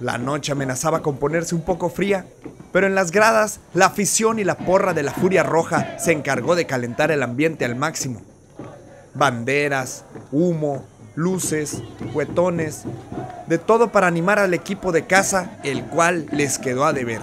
La noche amenazaba con ponerse un poco fría, pero en las gradas la afición y la porra de la Furia Roja se encargó de calentar el ambiente al máximo. Banderas, humo, luces, cuetones, de todo para animar al equipo de casa, el cual les quedó a deber.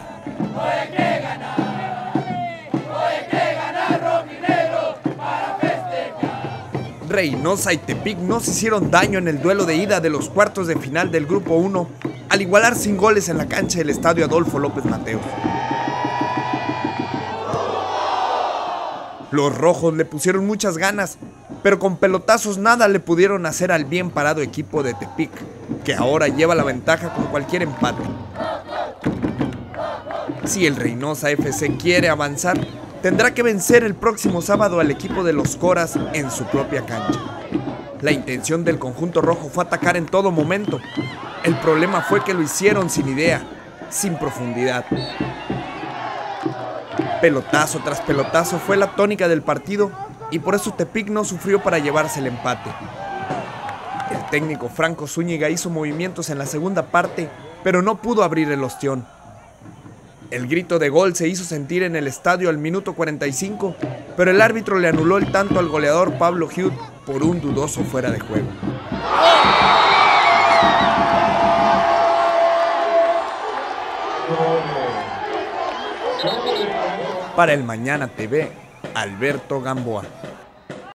Reynosa y Tepic no se hicieron daño en el duelo de ida de los cuartos de final del Grupo 1, al igualar sin goles en la cancha del Estadio Adolfo López Mateos. Los rojos le pusieron muchas ganas, pero con pelotazos nada le pudieron hacer al bien parado equipo de Tepic, que ahora lleva la ventaja con cualquier empate. Si el Reynosa FC quiere avanzar, tendrá que vencer el próximo sábado al equipo de los Coras en su propia cancha. La intención del conjunto rojo fue atacar en todo momento. El problema fue que lo hicieron sin idea, sin profundidad. Pelotazo tras pelotazo fue la tónica del partido y por eso Tepic no sufrió para llevarse el empate. El técnico Franco Zúñiga hizo movimientos en la segunda parte, pero no pudo abrir el ostión. El grito de gol se hizo sentir en el estadio al minuto 45, pero el árbitro le anuló el tanto al goleador Pablo Hughes por un dudoso fuera de juego. Para el Mañana TV, Alberto Gamboa.